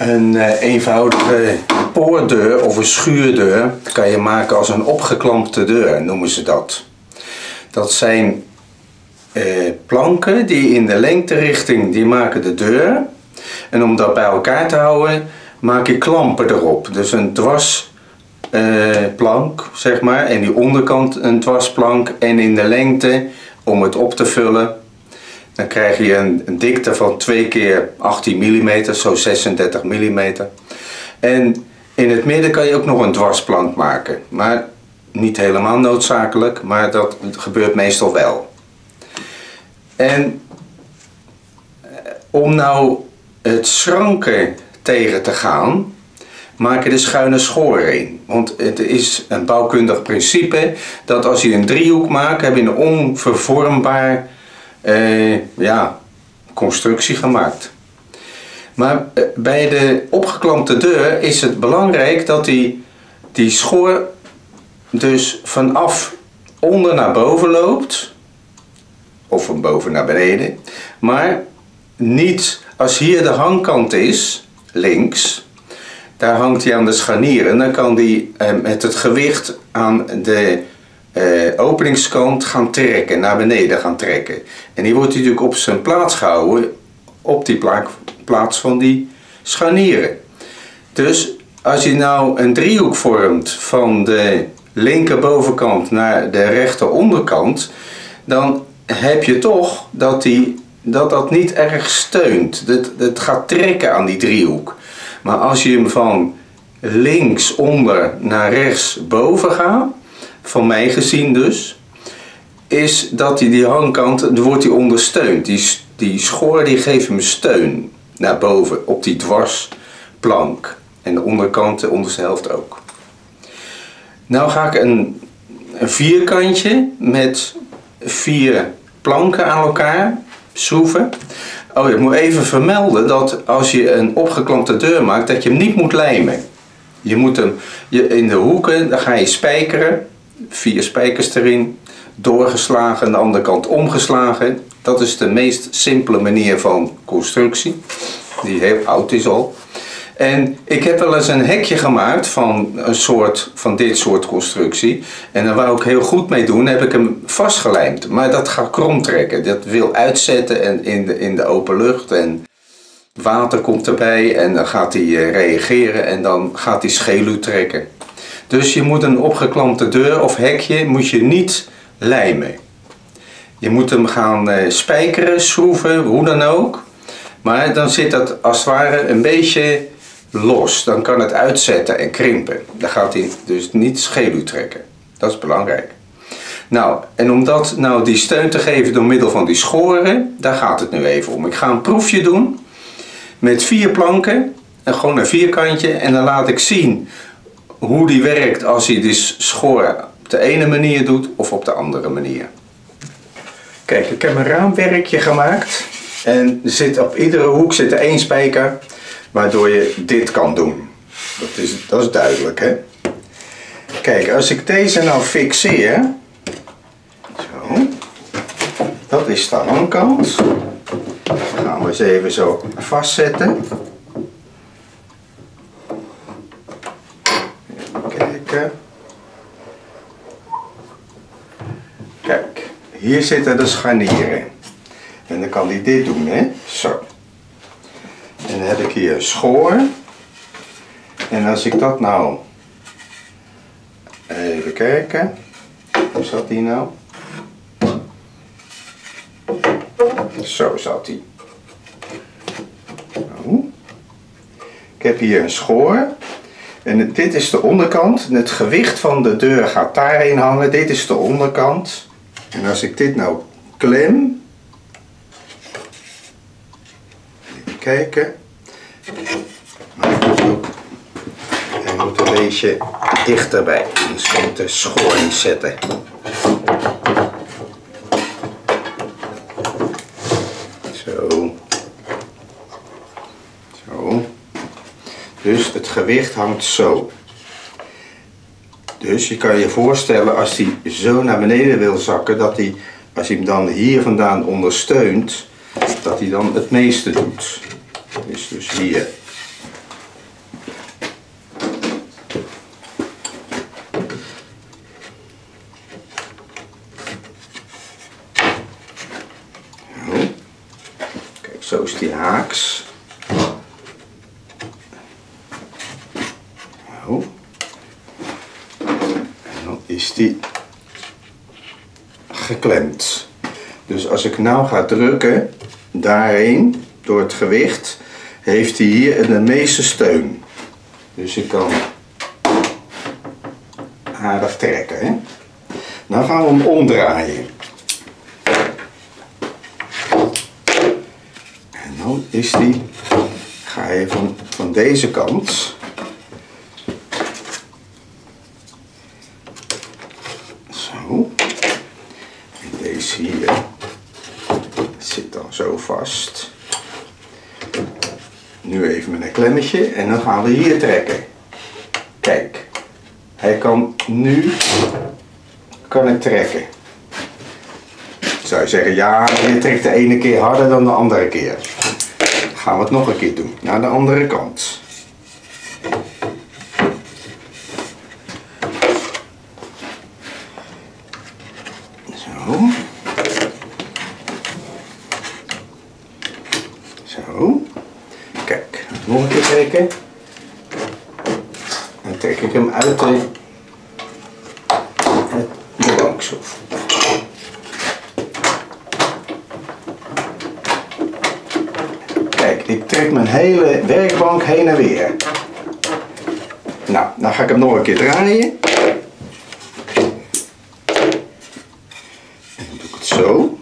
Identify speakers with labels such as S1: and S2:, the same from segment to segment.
S1: Een eh, eenvoudige poortdeur of een schuurdeur kan je maken als een opgeklampte deur, noemen ze dat. Dat zijn eh, planken die in de lengterichting die maken de deur. En om dat bij elkaar te houden, maak je klampen erop. Dus een dwarsplank, zeg maar. En die onderkant een dwarsplank. En in de lengte, om het op te vullen, dan krijg je een, een dikte van 2 keer 18 mm, zo 36 mm. En in het midden kan je ook nog een dwarsplank maken. Maar niet helemaal noodzakelijk, maar dat gebeurt meestal wel. En eh, om nou het schranken tegen te gaan, maak je de schuine schoren in. Want het is een bouwkundig principe dat als je een driehoek maakt, heb je een onvervormbaar eh, ja, constructie gemaakt. Maar eh, bij de opgeklampte deur is het belangrijk dat die, die schoor dus vanaf onder naar boven loopt. Of van boven naar beneden. Maar niet als hier de hangkant is, links, daar hangt hij aan de scharnier. En dan kan hij eh, met het gewicht aan de eh, openingskant gaan trekken, naar beneden gaan trekken. En die wordt natuurlijk op zijn plaats gehouden, op die plaats van die scharnieren. Dus als je nou een driehoek vormt van de linkerbovenkant naar de rechter onderkant, dan heb je toch dat, die, dat dat niet erg steunt. Het, het gaat trekken aan die driehoek. Maar als je hem van links onder naar rechts boven gaat, van mij gezien dus, is dat hij die hangkant, wordt hij ondersteund. Die, die schoor die geeft hem steun naar boven op die dwarsplank. En de onderkant, de onderste helft ook. Nou ga ik een, een vierkantje met vier planken aan elkaar schroeven. Oh, ik moet even vermelden dat als je een opgeklampte deur maakt, dat je hem niet moet lijmen. Je moet hem je, in de hoeken, dan ga je spijkeren, vier spijkers erin, doorgeslagen, aan de andere kant omgeslagen. Dat is de meest simpele manier van constructie, die heel oud is al. En ik heb wel eens een hekje gemaakt van, een soort, van dit soort constructie. En daar wou ik heel goed mee doen, heb ik hem vastgelijmd. Maar dat gaat krom trekken. Dat wil uitzetten en in, de, in de open lucht. En water komt erbij en dan gaat hij eh, reageren en dan gaat hij scheluw trekken. Dus je moet een opgeklampte deur of hekje moet je niet lijmen. Je moet hem gaan eh, spijkeren, schroeven, hoe dan ook. Maar dan zit dat als het ware een beetje los. Dan kan het uitzetten en krimpen. Dan gaat hij dus niet scheluw trekken. Dat is belangrijk. Nou, en om dat nou die steun te geven door middel van die schoren, daar gaat het nu even om. Ik ga een proefje doen met vier planken, en gewoon een vierkantje, en dan laat ik zien hoe die werkt als je die schoren op de ene manier doet of op de andere manier. Kijk, ik heb een raamwerkje gemaakt en zit op iedere hoek zit er één spijker waardoor je dit kan doen. Dat is, dat is duidelijk, hè? Kijk, als ik deze nou fixeer, zo, dat is de handkant. Dan gaan we eens even zo vastzetten. Even kijken. Kijk, hier zitten de scharnieren. En dan kan hij dit doen, hè? Zo. En dan heb ik hier een schoor. En als ik dat nou... Even kijken. Hoe zat die nou? Zo zat hij. Nou. Ik heb hier een schoor. En dit is de onderkant. Het gewicht van de deur gaat daarheen hangen. Dit is de onderkant. En als ik dit nou klem. Even kijken. Hij moet een beetje dichterbij. Dus ik moet de zetten. Zo. Zo. Dus het gewicht hangt zo. Dus je kan je voorstellen als hij zo naar beneden wil zakken, dat hij, als hij hem dan hier vandaan ondersteunt, dat hij dan het meeste doet. Is dus hier. Nou, kijk, zo is die haaks. Zo. Die geklemd. Dus als ik nou ga drukken, daarheen, door het gewicht, heeft hij hier de meeste steun. Dus ik kan aardig trekken. Hè? Dan gaan we hem omdraaien. En dan is die, ga je van, van deze kant. Zo. Deze hier zit dan zo vast. Nu even met een klemmetje en dan gaan we hier trekken. Kijk, hij kan nu kan ik trekken. Zou je zeggen, ja, je trekt de ene keer harder dan de andere keer. Gaan we het nog een keer doen, naar de andere kant. Zo. Zo. Kijk, nog een keer trekken. Dan trek ik hem uit de, uit de bankschroef. Kijk, ik trek mijn hele werkbank heen en weer. Nou, dan ga ik hem nog een keer draaien. En dan doe ik het zo.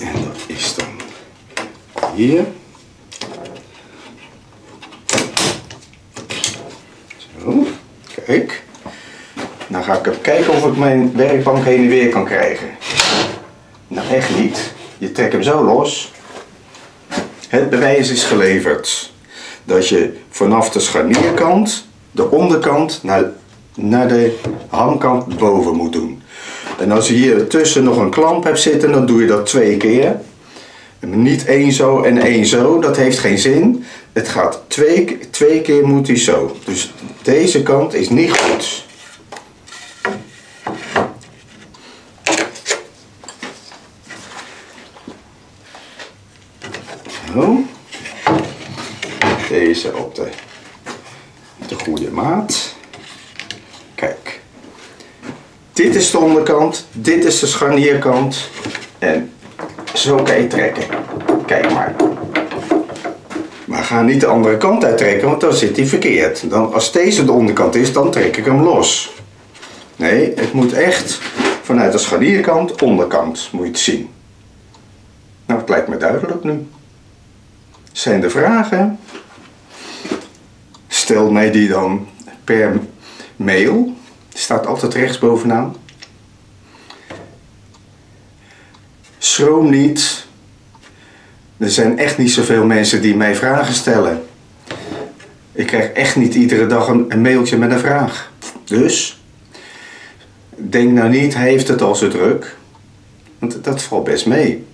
S1: En dat is dan hier. Zo, kijk. Dan ga ik even kijken of ik mijn werkbank heen en weer kan krijgen. Nou, echt niet. Je trekt hem zo los. Het bewijs is geleverd. Dat je vanaf de scharnierkant, de onderkant, naar, naar de hangkant boven moet doen. En als je hier tussen nog een klamp hebt zitten, dan doe je dat twee keer. Niet één zo en één zo, dat heeft geen zin. Het gaat twee, twee keer moet hij zo. Dus deze kant is niet goed. Zo. Deze op de, de goede maat. Kijk. Dit is de onderkant, dit is de scharnierkant. Zo kan je trekken. Kijk maar. Maar ga niet de andere kant uittrekken, want dan zit hij verkeerd. Dan, als deze de onderkant is, dan trek ik hem los. Nee, het moet echt vanuit de scharnierkant, onderkant, moet je het zien. Nou, het lijkt me duidelijk nu. Zijn er vragen? Stel mij die dan per mail. Staat altijd rechts Schroom niet. Er zijn echt niet zoveel mensen die mij vragen stellen. Ik krijg echt niet iedere dag een, mailtje met een vraag. Dus, denk nou niet, hij heeft het al zo druk. Want dat valt best mee.